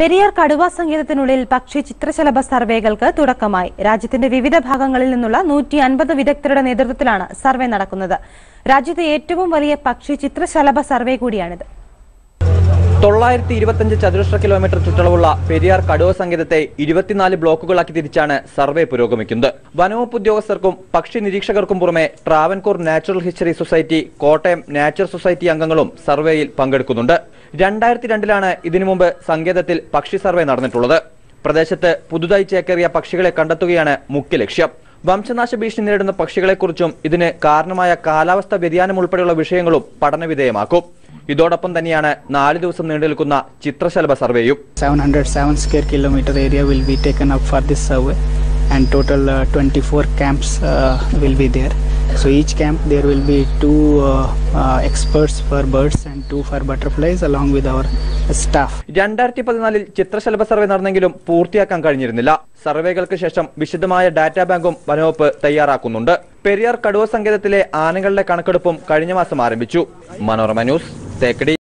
പെരിയാർ കടുവ സങ്കേതത്തിനുള്ളിൽ പക്ഷി ചിത്രശലഭ സർവേകൾക്ക് തുടക്കമായി. രാജ്യത്തിന്റെ വിവിധ ഭാഗങ്ങളിൽ നിന്നുള്ള നൂറ്റി അൻപത് വിദഗ്ധരുടെ നേതൃത്വത്തിലാണ് സർവേ നടക്കുന്നത്. രാജ്യത്തെ ഏറ്റവും വലിയ പക്ഷി ചിത്രശലഭ സർവേ കൂടിയാണിത്. തൊള്ളായിരത്തി ഇരുപത്തിയഞ്ച് ചതുരശ്ര കിലോമീറ്റർ ചുറ്റളവുള്ള പെരിയാർ കടുവ സങ്കേതത്തെ ഇരുപത്തിനാല് ബ്ലോക്കുകളാക്കി തിരിച്ചാണ് സർവേ പുരോഗമിക്കുന്നത്. വനവകുപ്പ് ഉദ്യോഗസ്ഥർക്കും പക്ഷി നിരീക്ഷകർക്കും പുറമെ Travancore natural history society Kottayam natural society അംഗങ്ങളും സർവേയിൽ പങ്കെടുക്കുന്നുണ്ട്. രണ്ടായിരത്തി രണ്ടിലാണ് ഇതിനു മുമ്പ് സങ്കേതത്തിൽ പക്ഷി സർവേ നടന്നിട്ടുള്ളത്. പ്രദേശത്ത് പുതുതായി ചേക്കേറിയ പക്ഷികളെ കണ്ടെത്തുകയാണ് മുഖ്യ ലക്ഷ്യം. വംശനാശ ഭീഷണി നേരിടുന്ന പക്ഷികളെക്കുറിച്ചും ഇതിന് കാരണമായ കാലാവസ്ഥ വ്യതിയാനം ഉൾപ്പെടെയുള്ള വിഷയങ്ങളും പഠനവിധേയമാക്കും. ഇതോടൊപ്പം തന്നെയാണ് നാല് ദിവസം നീണ്ടുനിൽക്കുന്ന ചിത്രശലഭ സർവേയും. 707 square kilometer area will be taken up for this survey and total and 24 camps four will be there. So each camp there will be two uh, uh, experts for birds and two for butterflies along with our staff. രണ്ടായിരത്തി പതിനാലിൽ ചിത്രശലഭ survey നടന്നെങ്കിലും പൂർത്തിയാക്കാൻ കഴിഞ്ഞിരുന്നില്ല. സർവേകൾക്ക് ശേഷം വിശദമായ data ബാങ്കും വനവകുപ്പ് തയ്യാറാക്കുന്നുണ്ട്. പെരിയാർ കടുവ സങ്കേതത്തിലെ ആനകളുടെ കണക്കെടുപ്പും കഴിഞ്ഞ മാസം ആരംഭിച്ചു. മനോരമ ന്യൂസ്. सैकड़े